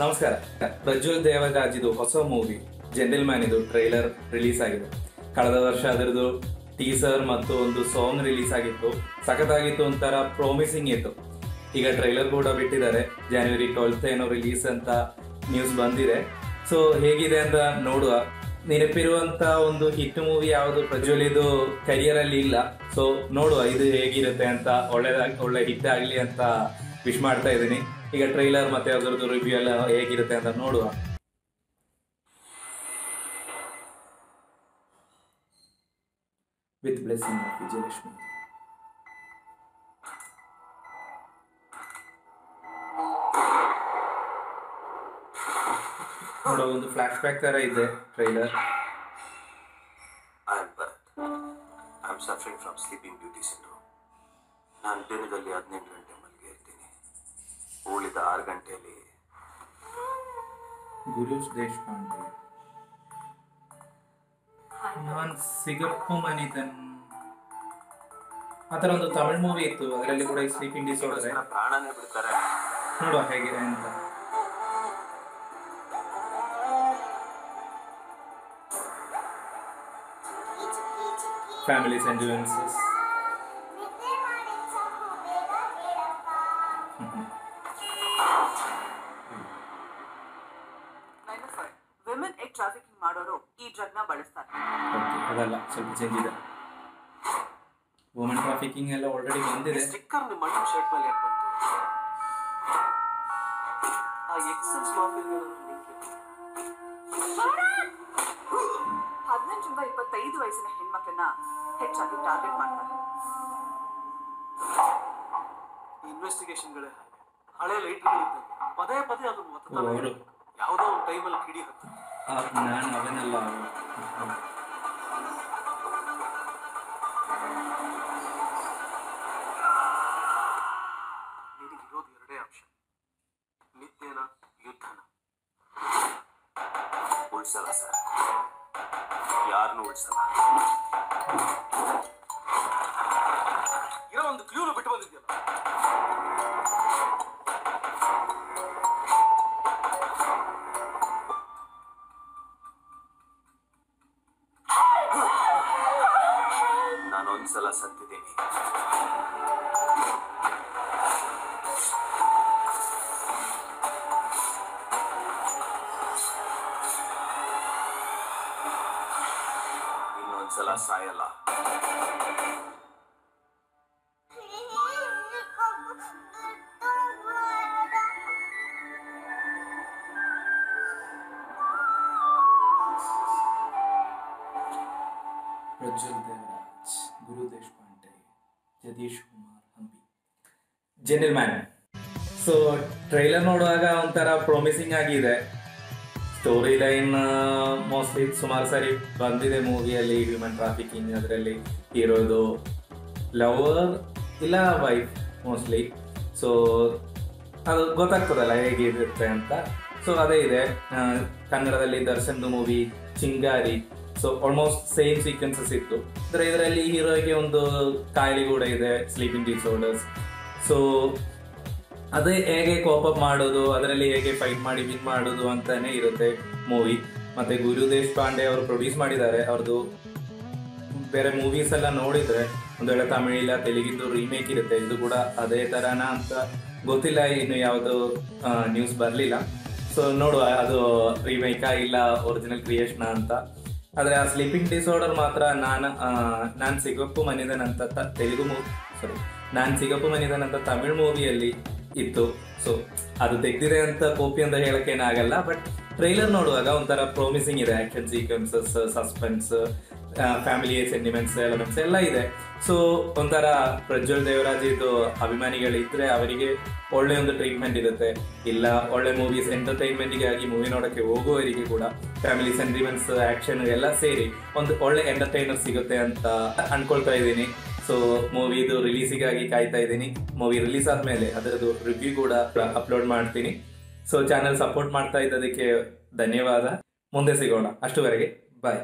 ನಮಸ್ಕಾರ. ಪ್ರಜ್ವಲ್ ದೇವರಾಜಿದು ಹೊಸ ಮೂವಿ ಜನರಲ್ ಮ್ಯಾನ್ ಇದು ಟ್ರೈಲರ್ ರಿಲೀಸ್ ಆಗಿದೆ. ಕಳೆದ ವರ್ಷ ಅದರದ್ದು ಟೀಸರ್ ಮತ್ತು ಒಂದು ಸಾಂಗ್ ರಿಲೀಸ್ ಆಗಿತ್ತು. ಸಖತ್ತಾಗಿತ್ತು ಒಂಥರ ಪ್ರಾಮಿಸಿಂಗ್ ಇತ್ತು. ಈಗ ಟ್ರೈಲರ್ ಕೂಡ ಬಿಟ್ಟಿದ್ದಾರೆ. ಜಾನ್ವರಿ ಟ್ವೆಲ್ತ್ ಏನೋ ರಿಲೀಸ್ ಅಂತ ನ್ಯೂಸ್ ಬಂದಿದೆ. ಸೊ ಹೇಗಿದೆ ಅಂತ ನೋಡುವ. ನೆನಪಿರುವಂತ ಒಂದು ಹಿಟ್ ಮೂವಿ ಯಾವುದು ಪ್ರಜ್ವಲ್ ಇದು ಕರಿಯರ್ ಅಲ್ಲಿ ಇಲ್ಲ. ಸೊ ನೋಡುವ ಇದು ಹೇಗಿರುತ್ತೆ ಅಂತ, ಒಳ್ಳೆದಾಗಿ, ಒಳ್ಳೆ ಹಿಟ್ ಆಗ್ಲಿ ಅಂತ ವಿಶ್ ಮಾಡ್ತಾ ಇದ್ದೀನಿ. ಈಗ ಟ್ರೈಲರ್ ಮತ್ತೆ ಅದರದ್ದು ರಿವ್ಯೂ ಎಲ್ಲ ಹೇಗಿರುತ್ತೆ ಅಂತ ನೋಡುವ. With blessing Vijayalakshmi. ನೋಡೋ, ಒಂದು ಫ್ಲಾಶ್ ಬ್ಯಾಕ್ ತರ ಇದೆ trailer I am suffering from sleeping beauty syndrome ನಾನು ದಿನದಲ್ಲಿ ಹದಿನೆಂಟು ಗಂಟೆ ಉಳಿದ ಆರು ಗಂಟೆಯಲ್ಲಿ. ಗುರುಸ್ ದೇಶಪಾಂಡೆ. ನಾನು ಸಿಗಪ್ಪು ಮನಿದನ್ ಆ ಥರ ಒಂದು ತಮಿಳ್ ಮೂವಿ ಇತ್ತು ಅದರಲ್ಲಿ ಕೂಡ ಸ್ಲೀಪಿಂಗ್ ಡಿಸಾರ್ಡರ್ ಪ್ರಾಣನೇ ಬಿಡ್ತಾರೆ. ನೋಡುವ ಹೇಗಿದೆ ಅಂತ. ಫ್ಯಾಮಿಲಿ ಸೆಂಟಿಮೆಂಟ್ಸ್ ಟ್ರಾಫಿಕಿಂಗ್ ಮಾಡೋರು ಈ ಡ್ರಗ್ನ ಬಳಸ್ತಾರೆ. ಅದಲ್ಲ ಸ್ವಲ್ಪ ಚೇಂಜ್ ಇದೆ. ವುಮೆನ್ ಟ್ರಾಫಿಕಿಂಗ್ ಎಲ್ಲ ಆಲ್ರೆಡಿ ಬಂದಿದೆ. ಸ್ಟಿಕ್ಕರ್ ನಿಮ್ಮ ಮಣ್ಣು ಶರ್ಟ್ ಮೇಲೆ ಯಾಕೆ ಬಂತು? ಆ ಎಕ್ಸೆಸ್ ಹದಿನೆಂಟರಿಂದ ಇಪ್ಪತ್ತೈದು ವಯಸ್ಸಿನ ಹೆಣ್ಮಕ್ಳನ್ನ ಹೆಚ್ಚಾಗಿ ಟಾರ್ಗೆಟ್ ಮಾಡ್ತಾರೆ. ಇನ್ವೆಸ್ಟಿಗೇಷನ್ಗಳೇ ಹಳೆ ಲೈಟ್ಗಳಿದ್ದಂಗೆ ಪದೇ ಪದೇ ಅದು. ಯಾವುದೋ ಒಂದು ಟೈಮಲ್ಲಿ ಕಿಡಿ ಹತ್ತು ನಾನು ಅವನಲ್ಲ ಎರಡೇ ಅಂಶ ನಿತ್ಯನ ಯುದ್ಧನ. ಉಳ್ಸಲ್ಲ ಸರ್. ಯಾರನ್ನೂ ಉಳ್ಸಲ್ಲ. Gonzala Santedemi. Gonzala Sayala. Prajwal Devraj. Guru Deshpande, Jagadish Kumar, Hampi. Gentleman so trailer ನೋಡುವಾಗ ಒಂಥರ ಪ್ರಾಮಿಸಿಂಗ್ ಆಗಿದೆ. ಸ್ಟೋರಿ ಲೈನ್ ಮೋಸ್ಟ್ಲಿ ಸುಮಾರು ಸಾರಿ ಬಂದಿದೆ ಮೂವಿಯಲ್ಲಿ ಹ್ಯೂಮನ್ ಟ್ರಾಫಿಕಿಂಗ್ ಅದರಲ್ಲಿ ಇರೋದು. ಲವರ್ ಇಲ್ಲ ವೈಫ್ ಮೋಸ್ಟ್ಲಿ ಸೊ ಅದು ಗೊತ್ತಾಗ್ತದಲ್ಲ ಹೇಗಿರುತ್ತೆ ಅಂತ. ಸೊ ಅದೇ ಇದೆ. ಕನ್ನಡದಲ್ಲಿ ದರ್ಶನ್ದು movie Chingari so almost same sequences ಇತ್ತು. ಅಂದ್ರೆ ಇದರಲ್ಲಿ ಹೀರೋಗೆ ಒಂದು ಕಾಯಿಲೆ ಕೂಡ ಇದೆ ಸ್ಲೀಪಿಂಗ್ ಡಿಸಾರ್ಡರ್ಸ್ ಸೊ ಅದೇ ಹೇಗೆ ಕೋಪ್ ಅಪ್ ಮಾಡೋದು, ಅದರಲ್ಲಿ ಹೇಗೆ ಫೈಟ್ ಮಾಡಿ ವಿನ್ ಮಾಡೋದು ಅಂತಾನೆ ಇರುತ್ತೆ ಮೂವಿ ಮತ್ತೆ ಗುರು ದೇಶಪಾಂಡೆ ಅವರು ಪ್ರೊಡ್ಯೂಸ್ ಮಾಡಿದ್ದಾರೆ ಅವ್ರದ್ದು ಬೇರೆ ಮೂವೀಸ್ ಎಲ್ಲ ನೋಡಿದ್ರೆ, ಒಂದು ವೇಳೆ ತಮಿಳ್ ಇಲ್ಲ ತೆಲುಗಿದ್ದು ರೀಮೇಕ್ ಇರುತ್ತೆ, ಇದು ಕೂಡ ಅದೇ ತರನ ಅಂತ ಗೊತ್ತಿಲ್ಲ, ಇನ್ನು ಯಾವುದು ನ್ಯೂಸ್ ಬರಲಿಲ್ಲ. ಸೊ ನೋಡುವ, ಅದು ರೀಮೇಕಾ ಇಲ್ಲ ಒರಿಜಿನಲ್ ಕ್ರಿಯೇಷನ್ ಅಂತ. ಆದ್ರೆ ಆ ಸ್ಲೀಪಿಂಗ್ ಡಿಸಾರ್ಡರ್ ಮಾತ್ರ ನಾನು ನಾನು ಸಿಗಪ್ಪು ಮನಿದನಂತ ತೆಲುಗು ಮೂವಿ ಸಾರಿ ನಾನು ಸಿಗಪ್ಪು ಮನಿದನಂತ ತಮಿಳ್ ಮೂವಿಯಲ್ಲಿ ಇತ್ತು. ಸೊ ಅದು ತೆಗ್ದಿದೆ ಅಂತ ಕೋಪಿ ಅಂತ ಹೇಳಕ್ಕೇನಾಗಲ್ಲ ಬಟ್ ಟ್ರೈಲರ್ ನೋಡುವಾಗ ಒಂಥರ ಪ್ರಾಮಿಸಿಂಗ್ ಇದೆ. Action sequences suspense family sentiments elements ಎಲ್ಲ ಇದೆ. ಸೊ ಒಂಥರ ಪ್ರಜ್ವಲ್ ದೇವರಾಜ್ ಇದು ಅಭಿಮಾನಿಗಳಿದ್ರೆ ಅವರಿಗೆ ಒಳ್ಳೆ ಒಂದು ಟ್ರೀಟ್ಮೆಂಟ್ ಇರುತ್ತೆ. ಇಲ್ಲ, ಒಳ್ಳೆ ಮೂವೀಸ್ ಎಂಟರ್ಟೈನ್ಮೆಂಟ್ಗಾಗಿ ಮೂವಿ ನೋಡಕ್ಕೆ ಹೋಗುವವರಿಗೆ ಕೂಡ ಫ್ಯಾಮಿಲಿ ಸೆಂಟಿಮೆಂಟ್ಸ್ ಆಕ್ಷನ್ ಎಲ್ಲ ಸೇರಿ ಒಂದು ಒಳ್ಳೆ ಎಂಟರ್ಟೈನರ್ ಸಿಗುತ್ತೆ ಅಂತ ಅನ್ಕೊಳ್ತಾ ಇದ್ದೀನಿ. ಸೊ ಮೂವಿದು ರಿಲೀಸಿಗಾಗಿ ಕಾಯ್ತಾ ಇದ್ದೀನಿ. ಮೂವಿ ರಿಲೀಸ್ ಆದ್ಮೇಲೆ ಅದರದ್ದು ರಿವ್ಯೂ ಕೂಡ ಅಪ್ಲೋಡ್ ಮಾಡ್ತೀನಿ. ಸೊ ಚಾನೆಲ್ ಸಪೋರ್ಟ್ ಮಾಡ್ತಾ ಇದ್ದದಕ್ಕೆ ಧನ್ಯವಾದ. ಮುಂದೆ ಸಿಗೋಣ. ಅಷ್ಟುವರೆಗೆ ಬಾಯ್